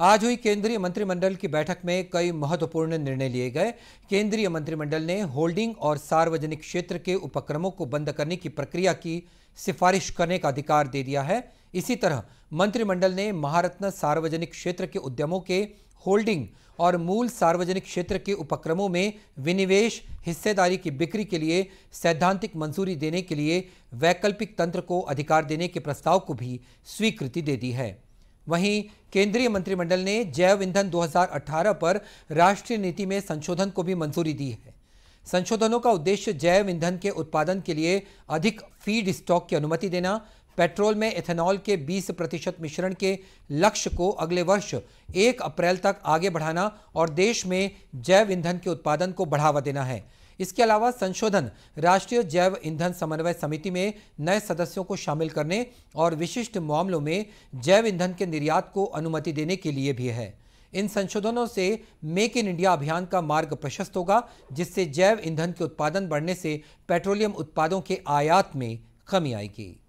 आज हुई केंद्रीय मंत्रिमंडल की बैठक में कई महत्वपूर्ण निर्णय लिए गए। केंद्रीय मंत्रिमंडल ने होल्डिंग और सार्वजनिक क्षेत्र के उपक्रमों को बंद करने की प्रक्रिया की सिफारिश करने का अधिकार दे दिया है। इसी तरह, मंत्रिमंडल ने महारत्न सार्वजनिक क्षेत्र के उद्यमों के होल्डिंग और मूल सार्वजनिक क्षेत्र के उपक्रमों में विनिवेश, हिस्सेदारी की बिक्री के लिए सैद्धांतिक मंजूरी देने के लिए वैकल्पिक तंत्र को अधिकार देने के प्रस्ताव को भी स्वीकृति दे दी है। वहीं केंद्रीय मंत्रिमंडल ने जैव ईंधन 2018 पर राष्ट्रीय नीति में संशोधन को भी मंजूरी दी है। संशोधनों का उद्देश्य जैव ईंधन के उत्पादन के लिए अधिक फ़ीड स्टॉक की अनुमति देना, पेट्रोल में एथेनॉल के 20 प्रतिशत मिश्रण के लक्ष्य को अगले वर्ष 1 अप्रैल तक आगे बढ़ाना और देश में जैव ईंधन के उत्पादन को बढ़ावा देना है। इसके अलावा संशोधन, राष्ट्रीय जैव ईंधन समन्वय समिति में नए सदस्यों को शामिल करने और विशिष्ट मामलों में जैव ईंधन के निर्यात को अनुमति देने के लिए भी है। इन संशोधनों से मेक इन इंडिया अभियान का मार्ग प्रशस्त होगा, जिससे जैव ईंधन के उत्पादन बढ़ने से पेट्रोलियम उत्पादों के आयात में कमी आएगी।